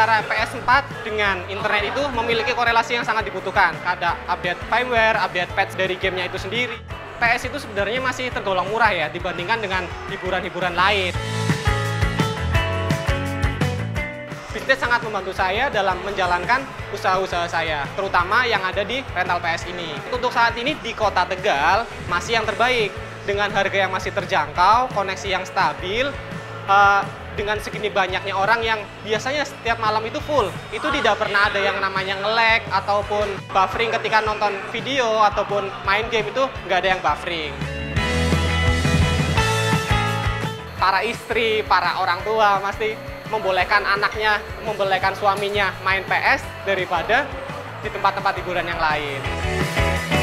antara PS4 dengan internet itu memiliki korelasi yang sangat dibutuhkan. Ada update firmware, update patch dari gamenya itu sendiri. PS itu sebenarnya masih tergolong murah ya dibandingkan dengan hiburan-hiburan lain. Bisnis sangat membantu saya dalam menjalankan usaha-usaha saya, terutama yang ada di rental PS ini. Untuk saat ini di kota Tegal masih yang terbaik, dengan harga yang masih terjangkau, koneksi yang stabil, uh, dengan segini banyaknya orang yang biasanya setiap malam itu full. Itu tidak pernah ada yang namanya nge-lag ataupun buffering ketika nonton video ataupun main game itu nggak ada yang buffering. Para istri, para orang tua pasti membolehkan anaknya, membolehkan suaminya main PS daripada di tempat-tempat hiburan yang lain.